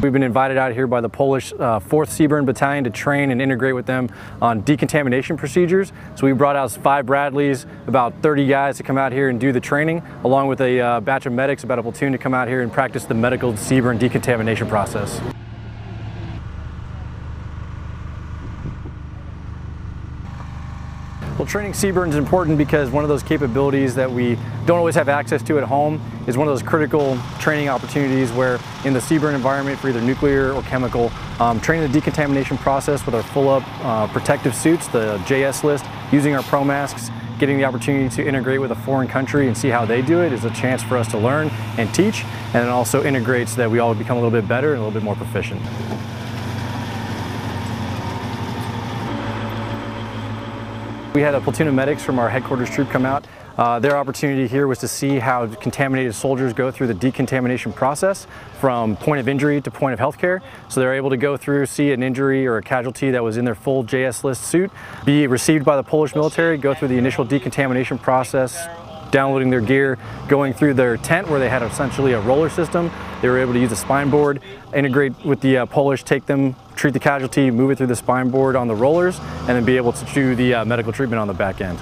We've been invited out here by the Polish uh, 4th CBRN Battalion to train and integrate with them on decontamination procedures. So we brought out five Bradleys, about 30 guys to come out here and do the training, along with a uh, batch of medics, about a platoon to come out here and practice the medical CBRN decontamination process. Well, training CBRN is important because one of those capabilities that we don't always have access to at home is one of those critical training opportunities where in the CBRN environment for either nuclear or chemical, um, training the decontamination process with our full-up uh, protective suits, the JSLIST, using our pro masks, getting the opportunity to integrate with a foreign country and see how they do it is a chance for us to learn and teach, and it also integrates that we all become a little bit better and a little bit more proficient. We had a platoon of medics from our headquarters troop come out. Uh, their opportunity here was to see how contaminated soldiers go through the decontamination process from point of injury to point of healthcare. So they're able to go through, see an injury or a casualty that was in their full JSLIST suit, be received by the Polish military, go through the initial decontamination process, downloading their gear, going through their tent where they had essentially a roller system. They were able to use a spine board, integrate with the uh, Polish, take them, treat the casualty, move it through the spine board on the rollers, and then be able to do the uh, medical treatment on the back end.